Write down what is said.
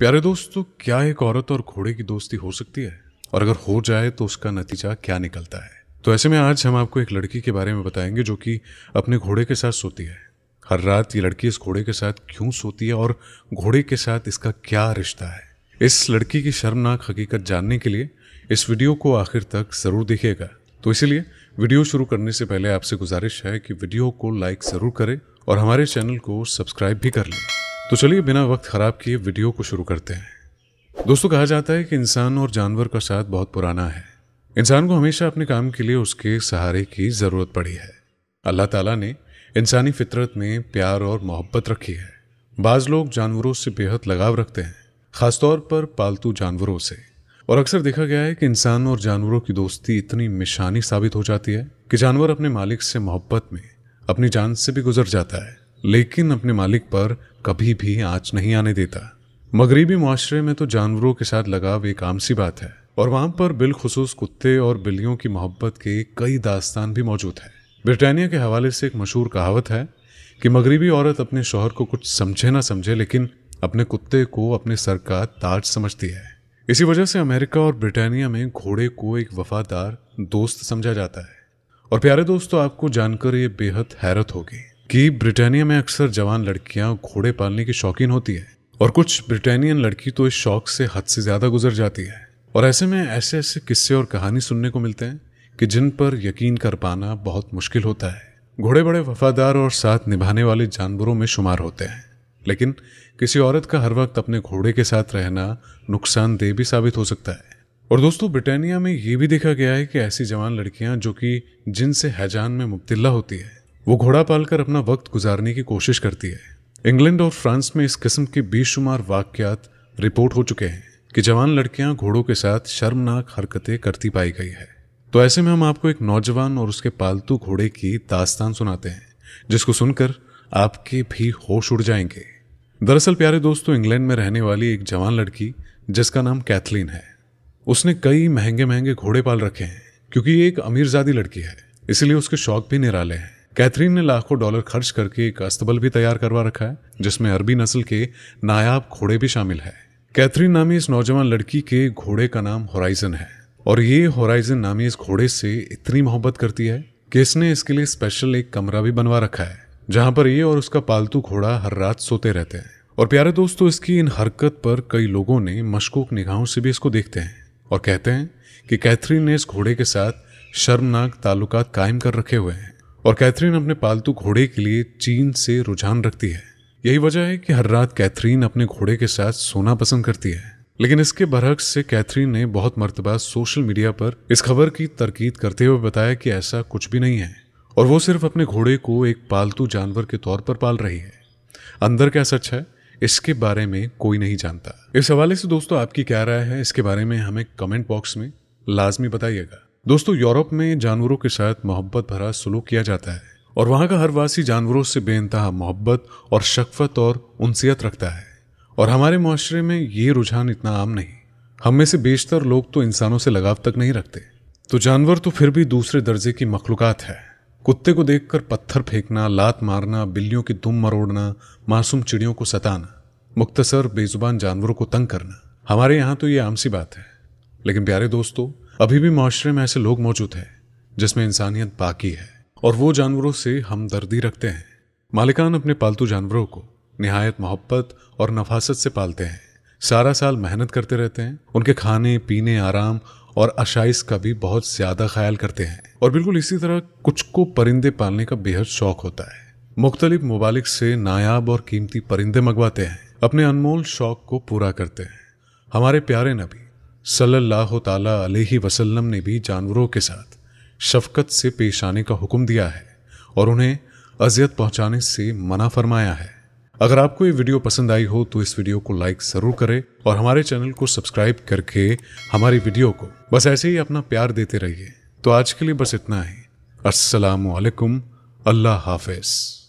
प्यारे दोस्तों, क्या एक औरत और घोड़े की दोस्ती हो सकती है? और अगर हो जाए तो उसका नतीजा क्या निकलता है? तो ऐसे में आज हम आपको एक लड़की के बारे में बताएँगे जो कि अपने घोड़े के साथ सोती है। हर रात ये लड़की इस घोड़े के साथ क्यों सोती है और घोड़े के साथ इसका क्या रिश्ता है? इस लड़की की शर्मनाक हकीकत जानने के लिए इस वीडियो को आखिर तक ज़रूर देखिएगा। तो इसीलिए वीडियो शुरू करने से पहले आपसे गुजारिश है कि वीडियो को लाइक ज़रूर करें और हमारे चैनल को सब्सक्राइब भी कर लें। तो चलिए बिना वक्त खराब किए वीडियो को शुरू करते हैं। दोस्तों, कहा जाता है कि इंसान और जानवर का साथ बहुत पुराना है। इंसान को हमेशा अपने काम के लिए उसके सहारे की ज़रूरत पड़ी है। अल्लाह ताला ने इंसानी फितरत में प्यार और मोहब्बत रखी है। बाज़ लोग जानवरों से बेहद लगाव रखते हैं, ख़ासतौर पर पालतू जानवरों से। और अक्सर देखा गया है कि इंसान और जानवरों की दोस्ती इतनी निशानी साबित हो जाती है कि जानवर अपने मालिक से मोहब्बत में अपनी जान से भी गुजर जाता है। लेकिन अपने मालिक पर कभी भी आँच नहीं आने देता। मगरबी माशरे में तो जानवरों के साथ लगाव एक आम सी बात है। और वहाँ पर बिलखसूस कुत्ते और बिल्लियों की मोहब्बत के कई दास्तान भी मौजूद है। ब्रिटानिया के हवाले से एक मशहूर कहावत है कि मगरबी औरत अपने शोहर को कुछ समझे ना समझे, लेकिन अपने कुत्ते को अपने सर का ताज समझती है। इसी वजह से अमेरिका और ब्रिटानिया में घोड़े को एक वफादार दोस्त समझा जाता है। और प्यारे दोस्तों, आपको जानकर ये बेहद हैरत होगी। कि ब्रिटानिया में अक्सर जवान लड़कियाँ घोड़े पालने की शौकीन होती है, और कुछ ब्रिटानियन लड़की तो इस शौक से हद से ज़्यादा गुजर जाती है। और ऐसे में ऐसे ऐसे किस्से और कहानी सुनने को मिलते हैं कि जिन पर यकीन कर पाना बहुत मुश्किल होता है। घोड़े बड़े वफादार और साथ निभाने वाले जानवरों में शुमार होते हैं, लेकिन किसी औरत का हर वक्त अपने घोड़े के साथ रहना नुकसानदेह भी साबित हो सकता है। और दोस्तों, ब्रिटानिया में ये भी देखा गया है कि ऐसी जवान लड़कियाँ जो कि जिनसे हैजान में मुब्तिल्ला होती है वो घोड़ा पालकर अपना वक्त गुजारने की कोशिश करती है। इंग्लैंड और फ्रांस में इस किस्म के बेशुमार वाक्यात रिपोर्ट हो चुके हैं कि जवान लड़कियाँ घोड़ों के साथ शर्मनाक हरकतें करती पाई गई है। तो ऐसे में हम आपको एक नौजवान और उसके पालतू घोड़े की दास्तान सुनाते हैं, जिसको सुनकर आपके भी होश उड़ जाएँगे। दरअसल प्यारे दोस्तों, इंग्लैंड में रहने वाली एक जवान लड़की, जिसका नाम कैथलीन है, उसने कई महँगे महँगे घोड़े पाल रखे हैं, क्योंकि ये एक अमीरजादी लड़की है, इसलिए उसके शौक भी निराले हैं। कैथरीन ने लाखों डॉलर खर्च करके एक अस्तबल भी तैयार करवा रखा है, जिसमें अरबी नस्ल के नायाब घोड़े भी शामिल है। कैथरीन नामी इस नौजवान लड़की के घोड़े का नाम होराइजन है, और ये होराइजन नामी इस घोड़े से इतनी मोहब्बत करती है कि इसने इसके लिए स्पेशल एक कमरा भी बनवा रखा है, जहाँ पर ये और उसका पालतू घोड़ा हर रात सोते रहते हैं। और प्यारे दोस्तों, इसकी इन हरकत पर कई लोगों ने मशकूक निगाहों से भी इसको देखते हैं, और कहते हैं कि कैथरीन ने इस घोड़े के साथ शर्मनाक ताल्लुकात कायम कर रखे हुए हैं। और कैथरीन अपने पालतू घोड़े के लिए चीन से रुझान रखती है। यही वजह है कि हर रात कैथरीन अपने घोड़े के साथ सोना पसंद करती है। लेकिन इसके बरक्स से कैथरीन ने बहुत मरतबा सोशल मीडिया पर इस खबर की तरकीद करते हुए बताया कि ऐसा कुछ भी नहीं है और वो सिर्फ़ अपने घोड़े को एक पालतू जानवर के तौर पर पाल रही है। अंदर क्या सच है? इसके बारे में कोई नहीं जानता। इस हवाले से दोस्तों, आपकी क्या राय है? इसके बारे में हमें कमेंट बॉक्स में लाजमी बताइएगा। दोस्तों, यूरोप में जानवरों के साथ मोहब्बत भरा सलूक किया जाता है और वहाँ का हर वासी जानवरों से बेनतहा मोहब्बत और शकफत और उनसियत रखता है। और हमारे माशरे में ये रुझान इतना आम नहीं। हम में से बेशतर लोग तो इंसानों से लगाव तक नहीं रखते। तो जानवर तो फिर भी दूसरे दर्जे की मखलूकत है। कुत्ते को देखकर पत्थर फेंकना, लात मारना, बिल्लियों की दुम मरोड़ना, मासूम चिड़ियों को सताना, मुख्तसर बेजुबान जानवरों को तंग करना, हमारे यहाँ तो ये आम सी बात है। लेकिन प्यारे दोस्तों अभी भी माशरे में ऐसे लोग मौजूद हैं, जिसमें इंसानियत बाकी है, और वो जानवरों से हमदर्दी रखते हैं। मालिकान अपने पालतू जानवरों को नहायत मोहब्बत और नफासत से पालते हैं। सारा साल मेहनत करते रहते हैं, उनके खाने, पीने, आराम और आशाइश का भी बहुत ज़्यादा ख्याल करते हैं। और बिल्कुल इसी तरह कुछ को परिंदे पालने का बेहद शौक होता है। मुख्तलिफ़ ममालिक से नायाब और कीमती परिंदे मंगवाते हैं। अपने अनमोल शौक को पूरा करते हैं। हमारे प्यारे नबी सल्लल्लाहु ताला अलैहि वसल्लम ने भी जानवरों के साथ शफकत से पेश आने का हुक्म दिया है और उन्हें अजियत पहुँचाने से मना फरमाया है। अगर आपको ये वीडियो पसंद आई हो तो इस वीडियो को लाइक ज़रूर करें और हमारे चैनल को सब्सक्राइब करके हमारी वीडियो को बस ऐसे ही अपना प्यार देते रहिए। तो आज के लिए बस इतना ही। असलकुम अल्लाह हाफिज़।